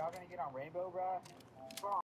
y'all gonna get on Rainbow, bro?